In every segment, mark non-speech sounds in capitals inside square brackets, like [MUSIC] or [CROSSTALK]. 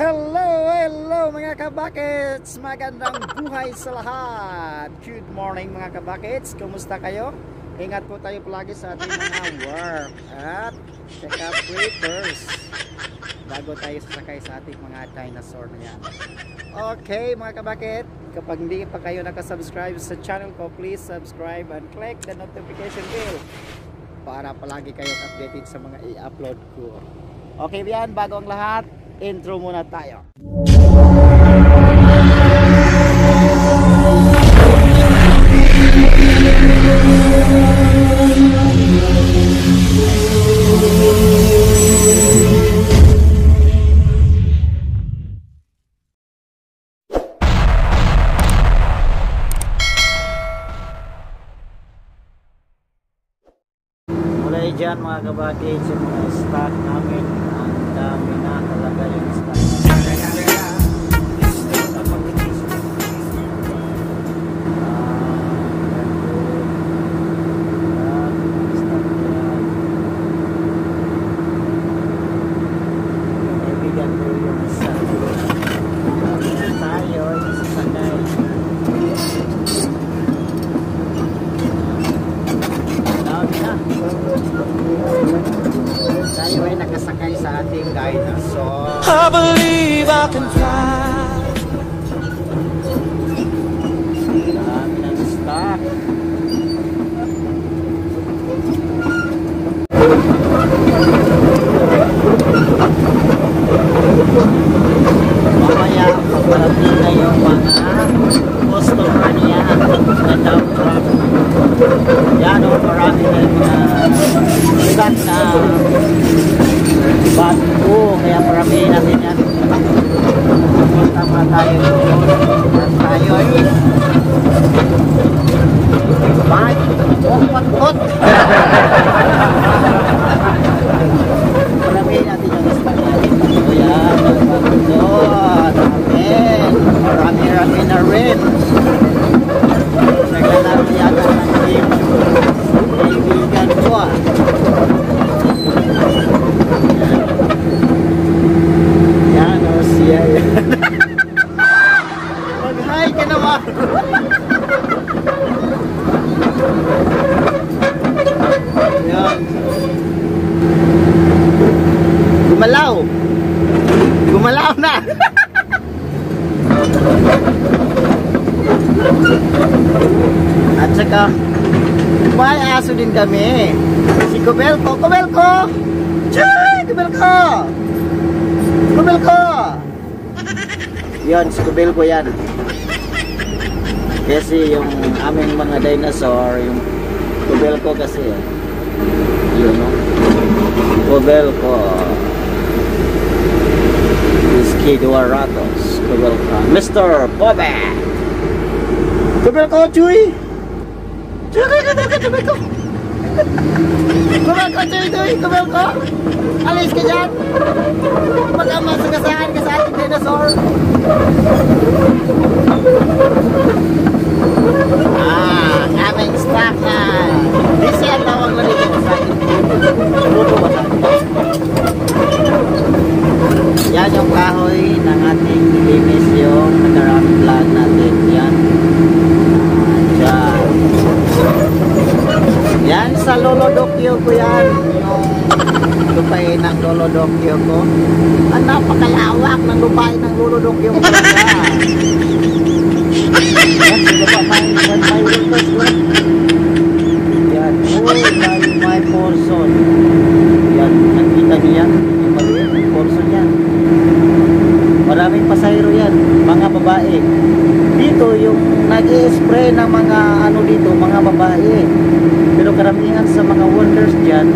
Hello, hello mga kabakets! Magandang buhay sa lahat! Good morning mga kabakets! Kumusta kayo? Ingat po tayo palagi sa ating mga work at check up papers bago tayo sasakay sa ating mga dinosaur na yan. Okay mga kabakit, kapag hindi pa kayo nakasubscribe sa channel ko, please subscribe and click the notification bell para palagi kayong updated sa mga i-upload ko. Okay yan, bago ang lahat, intro muna tayo. Mula dyan mga kabakit bago kaya paramihin natin yan. Punta pa tayo ay Bye! Oh, patot! Paramihin natin yung stock natin. So yan, doon. Amen. Marami-rami na rin. Naglalaro yata ng team. Kaibigan ko ah. Yan o siya yan. Naman. Yan. Gumalaw. Gumalaw na. At saka, may aso din kami. Si Kubelko. Kubelko! Chay! Kubelko! Kubelko! Yan, si Kubelko yan. Kasi yung aming mga dinosaur, yung Kubelko kasi. Yun, no? Kubelko. Skidwaratos. Kubelko. Mr. Bobby! Kubelko, Chuy! Chuy, Kubelko, Kubelko! Kubelko, Chuy, Chuy, Kubelko! Alis ka dyan! Baka ka sa ating dinosaur! Ah, ang aming stock na DC ang tawag na dito sa ating grupo ba sa Yan yung kahoy ng ating linis yung nakarang vlog natin. Yan. Ah, Yan. Yan sa Lolodokyo ko yan. Yung lupay ng Lolodokyo ko. Ang napakalawak ng lupay ng Lolodokyo ko. Yan, may portion. Yan, nakita niyo yung portion yan. Maraming pasahero yan, mga babae. Dito, yung nag spray ng mga ano dito, mga babae. Karamihan sa mga workers dyan,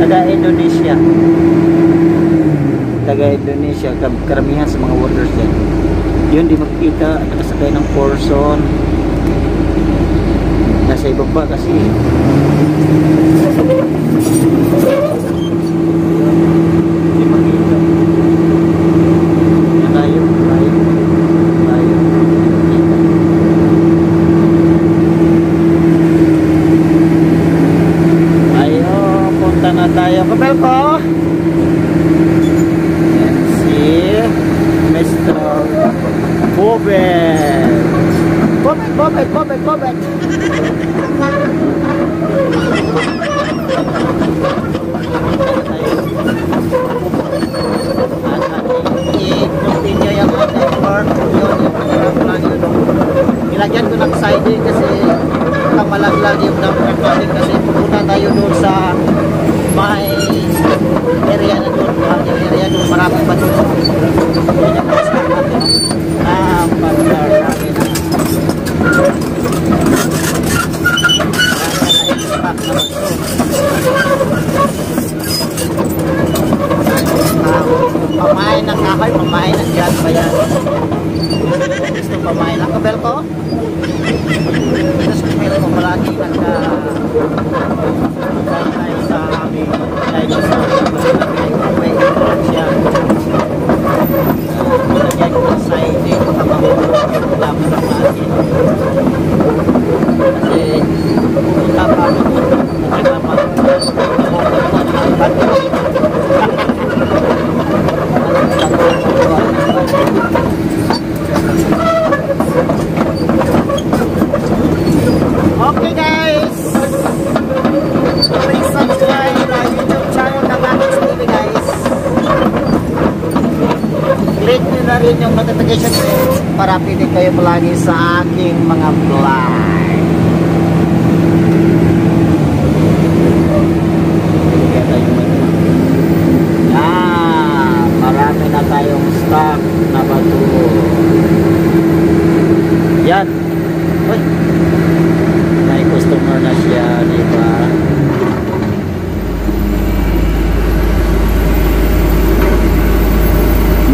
taga Indonesia. Taga Indonesia, kar- karamihan sa mga workers dyan. Yun, di makikita, nakasakay ng person. Nasa ibaba kasi. Di makita. Yan tayo, tayo, tayo. Makita. Ayo, punta na tayo. Kapel ko! Yan si Bobet. Bobet, Bobet, Bobet, Bobet. I-continue yung ating work. Yun, yung pangarap lang yun. Nilagyan ko ng siding kasi ang malaglag yung dumper natin kasi pupunta tayo doon sa may area na doon. Ang area doon maraming bato. Yun yung gusto natin. Ah, pagkar namin. Marami na expect na bato. Pamain ng kahoy, pamain ng gas pa yan. Gusto pamain ang kabel ko? Tapos kabel ko palagi nagka yung notification para updated kayo palagi sa aking mga vlog. Bato. Yan. Customer na?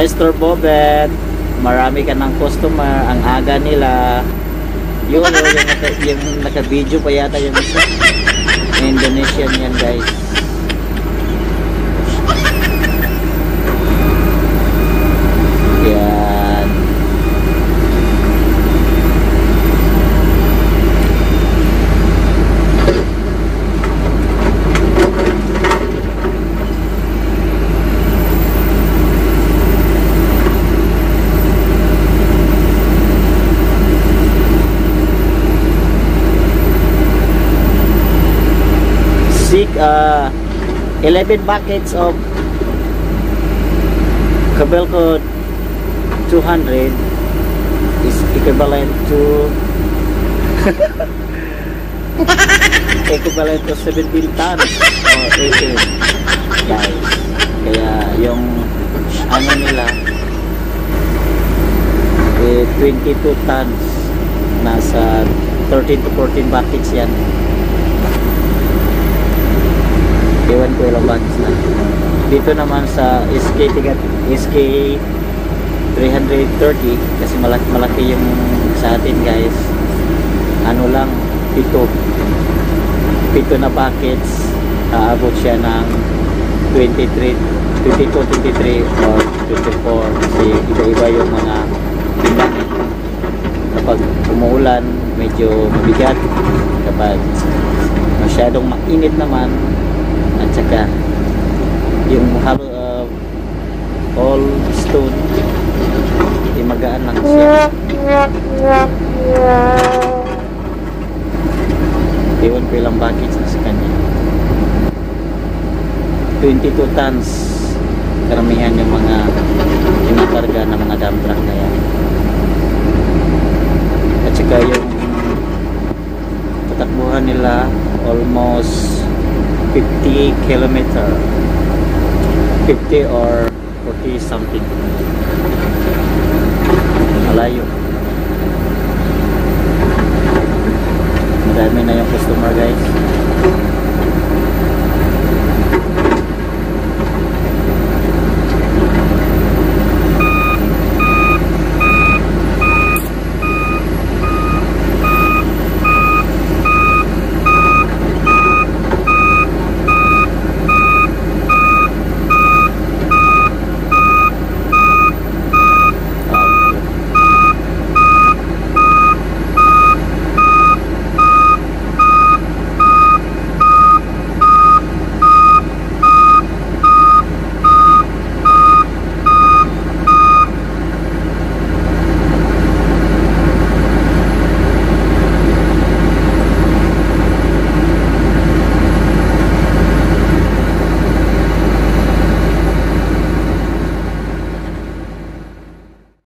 Mr. Bobet, marami ka ng customer. Ang aga nila. Yun, yun, yung, naka, yung naka-video pa yata yung isa. Indonesian yan, guys. Yan. Six, uh, 11 buckets of Cabelco 200 is equivalent to [LAUGHS] equivalent to 17 tons or 18 guys kaya yung ano nila eh, 22 tons. Nasa 13 to 14 buckets yan Ewan ko ilang buckets na. Dito naman sa SK tigat SK 330 kasi malaki, malaki yung sa atin guys. Ano lang pito. Pito na buckets. Aabot siya ng 23 22, 23 or 24 kasi iba-iba yung mga timbang kapag umuulan medyo mabigat kapag masyadong mainit naman saka yung halo uh, all stone di magaan lang siya. Ewan ko ilang buckets na sa kanya. 22 tons karamihan yung mga tinakarga ng mga dump truck na yan at saka yung tatakbuhan nila almost 50 kilometer. 50 or 40 something. Malayo. Madami na yung customer guys